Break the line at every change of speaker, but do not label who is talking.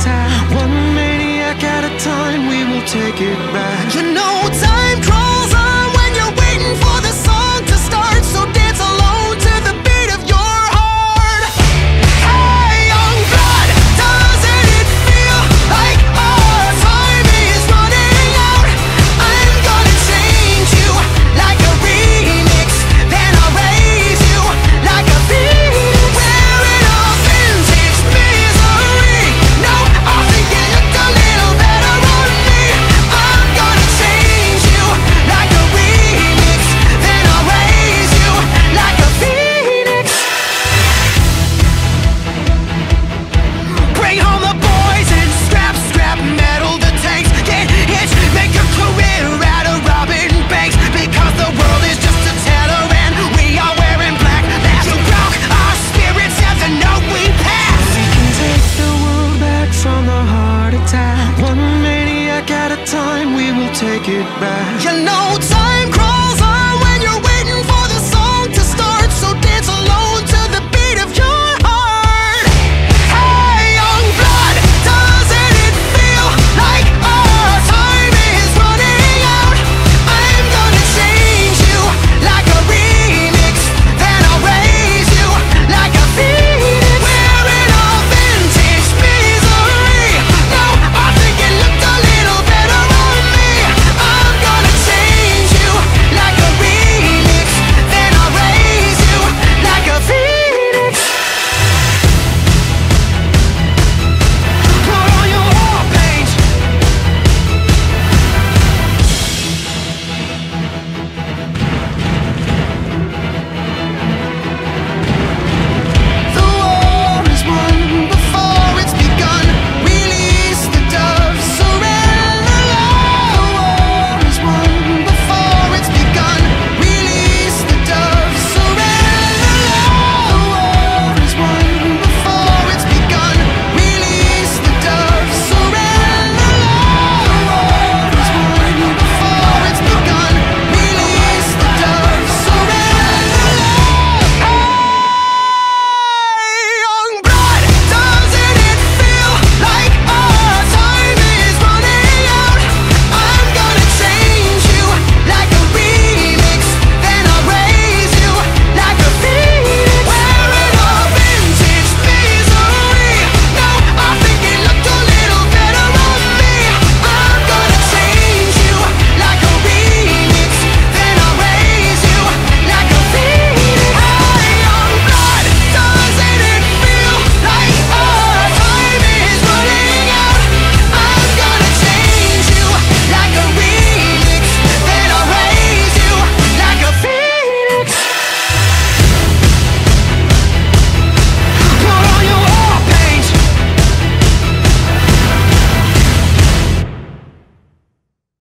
time. One maniac at a time, we
will take it back. at a time, we will take it back.
You know time.